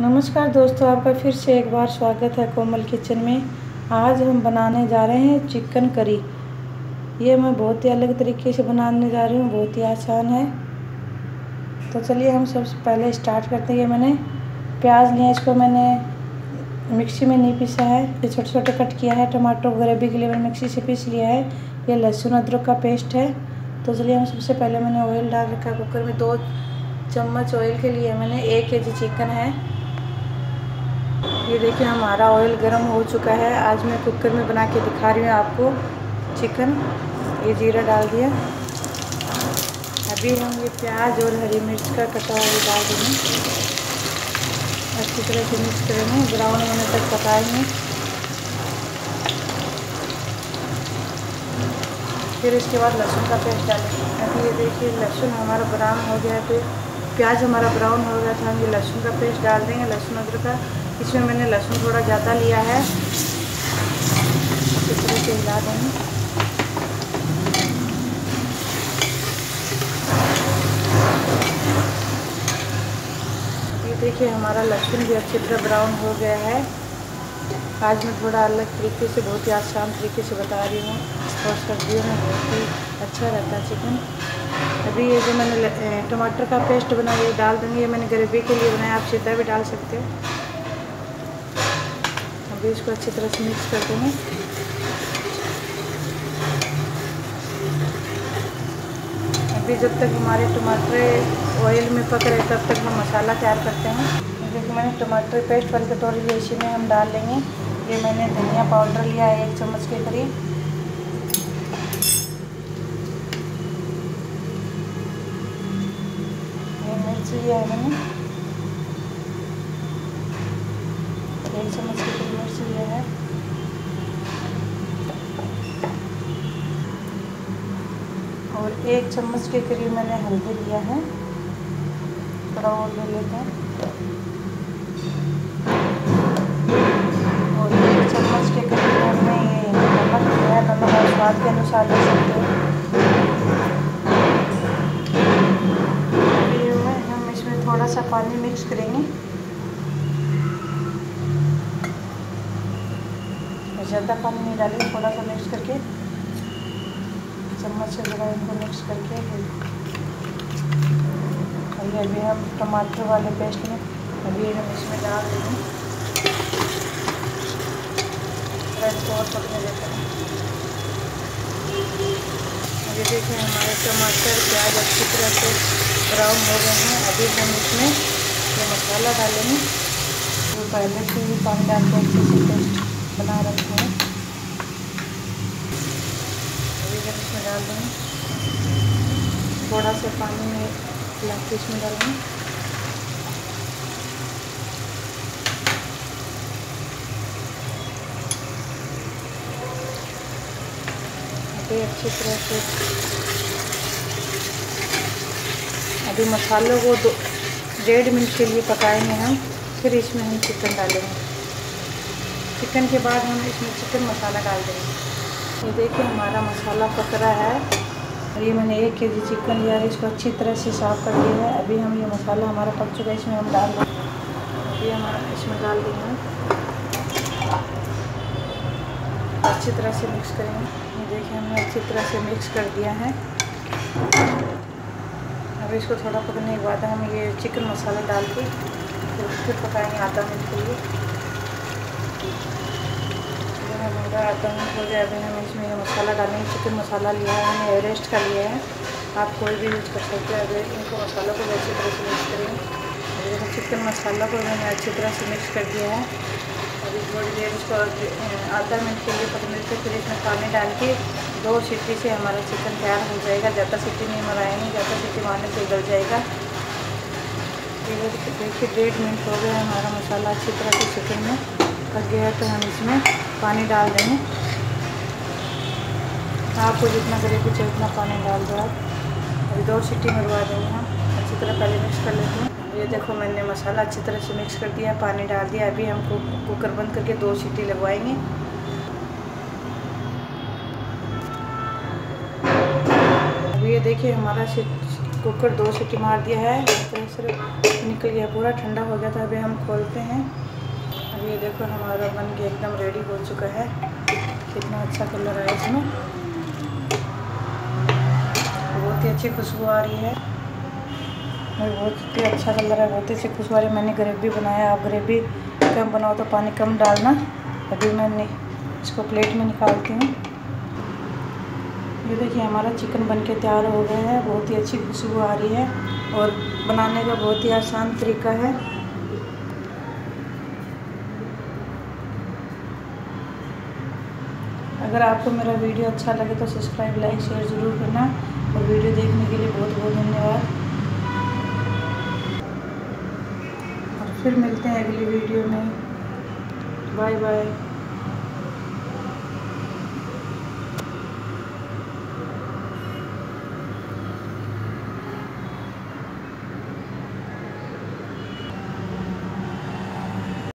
नमस्कार दोस्तों, आपका फिर से एक बार स्वागत है कोमल किचन में। आज हम बनाने जा रहे हैं चिकन करी। ये मैं बहुत ही अलग तरीके से बनाने जा रही हूँ, बहुत ही आसान है। तो चलिए हम सबसे पहले स्टार्ट करते हैं। मैंने प्याज लिया, इसको मैंने मिक्सी में नहीं पीसा है। ये छोटे छोटे कट किया है, टमाटर ग्रेवी के लिए मैंने मिक्सी से पीस लिया है। ये लहसुन अदरक का पेस्ट है। तो चलिए हम सबसे पहले मैंने ऑयल डाल रखा है कुकर में। दो चम्मच ऑयल के लिए मैंने एक के जी चिकन है। ये देखिए, हमारा ऑयल गर्म हो चुका है। आज मैं कुकर में बना के दिखा रही हूँ आपको। चिकन ये जीरा डाल दिया। अभी हम ये प्याज और हरी मिर्च का कटा हुआ डाल देंगे। अच्छी तरह से मिक्स करेंगे। ब्राउन होने तक पकाएँगे। फिर इसके बाद लहसुन का पेस्ट डालेंगे। अभी ये देखिए, लहसुन हमारा ब्राउन हो गया है। फिर प्याज हमारा ब्राउन हो गया था। हम ये लहसुन का पेस्ट डाल देंगे, लहसुन अदरक का। इसमें मैंने लहसुन थोड़ा ज़्यादा लिया है। इस तरह से हिला ये देखिए, हमारा लहसुन भी अच्छी तरह ब्राउन हो गया है। आज मैं थोड़ा अलग तरीके से, बहुत ही आसान तरीके से बता रही हूँ। और सर्दियों में बहुत ही अच्छा रहता है चिकन। अभी ये जो मैंने टमाटर का पेस्ट बनाया डाल देंगे। ये मैंने ग्रेवी के लिए बनाया, आप सीधा भी डाल सकते हो। अभी इसको अच्छी तरह से मिक्स कर देंगे। अभी जब तक हमारे टमाटर ऑयल में पक रहे तब तक हम मसाला तैयार करते हैं। देखिए मैंने टमाटर पेस्ट वाली कटोरी ली इसी में हम डाल लेंगे ये मैंने धनिया पाउडर लिया है एक चम्मच के करीब। ये मिर्च लिया है मैंने। एक चम्मच लिया है। और एक चम्मच के करीब मैंने हल्दी लिया है। थोड़ा और ले लेते हैं। और एक चम्मच के करीब हमने ये नमक लिया है। नमक आप स्वाद के अनुसार ले सकते हो। हम इसमें थोड़ा सा पानी मिक्स करेंगे। ज़्यादा पानी नहीं डालेंगे थोड़ा सा मिक्स करके, चम्मच से ज़रा इनको मिक्स करके अभी अभी हम टमाटर वाले पेस्ट में, अभी हम इसमें डाल देंगे और हैं। अभी देखिए हमारे टमाटर प्याज अच्छी तरह से ब्राउन हो गए हैं। अभी हम इसमें ये मसाला डालेंगे। जो पहले से ही पानी डाल के अच्छे से पेस्ट। बना रखे हैं। अभी हम इसमें डाल देंगे। थोड़ा सा पानी में गिलास इसमें डालेंगे अभी अच्छी तरह से अभी मसालों को दो डेढ़ मिनट के लिए पकाएँगे हम, फिर इसमें हम चिकन डालेंगे। चिकन के बाद हम इसमें चिकन मसाला डाल देंगे। ये देखिए, हमारा मसाला पक रहा है। और ये मैंने एक के जी चिकन लिया है, इसको अच्छी तरह से साफ़ कर दिया है। अभी हम ये मसाला हमारा पक चुका है, इसमें हम डाल देंगे। अभी हम इसमें डाल देंगे अच्छी तरह से मिक्स करेंगे। ये देखिए, हमने अच्छी तरह से मिक्स कर दिया है। अब इसको थोड़ा पकने के बाद हम ये चिकन मसाला डाल के फिर पकाएँगे आधा मिनट के लिए। हमारा आधा मिनट हो गया अभी हम इसमें ये मसाला डालेंगे चिकन मसाला लिया है, हमने एवरेस्ट का लिया है। आप कोई भी यूज़ कर सकते हैं, अगर इनको मसालों को अच्छी तरह से मिक्स करेंगे देखो चिकन मसाला को मैंने अच्छी तरह से मिक्स कर दिया है, अभी थोड़ी देर इसको आधा मिनट के लिए पकने से फिर इसमें पानी डाल के दो सीटी से हमारा चिकन तैयार हो जाएगा। ज़्यादा सीटी नहीं मराएँगे ज़्यादा सीटी मारने से गल जाएगा। देखिए डेढ़ मिनट हो गया हमारा मसाला अच्छी तरह से चिकन में पक गया तो हम इसमें पानी डाल देंगे आपको जितना ग्रेवी चाहिए उतना पानी डाल दो आप। अभी दो सीटी मरवा देंगे हम। अच्छी तरह पहले मिक्स कर लेते हैं। ये देखो मैंने मसाला अच्छी तरह से मिक्स कर दिया, पानी डाल दिया। अभी हम कुकर बंद करके दो सीटी लगवाएँगे। अभी ये देखिए हमारा कुकर दो सीटी मार दिया है। निकल गया, पूरा ठंडा हो गया था। अभी हम खोलते हैं। अब ये देखो हमारा बन के एकदम रेडी हो चुका है। कितना अच्छा कलर है इसमें। बहुत ही अच्छी खुशबू आ रही है। और बहुत ही अच्छा कलर है, बहुत ही अच्छी खुशबू आ रही है। मैंने ग्रेवी बनाया, आप ग्रेवी कम बनाओ तो पानी कम डालना। अभी मैं इसको प्लेट में निकालती हूँ। ये देखिए, हमारा चिकन बन के तैयार हो गया है। बहुत ही अच्छी खुशबू आ रही है। और बनाने का बहुत ही आसान तरीका है। अगर आपको मेरा वीडियो अच्छा लगे तो सब्सक्राइब, लाइक, शेयर ज़रूर करना। और वीडियो देखने के लिए बहुत बहुत धन्यवाद। और फिर मिलते हैं अगली वीडियो में। Bye bye.